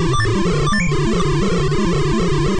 Thank you.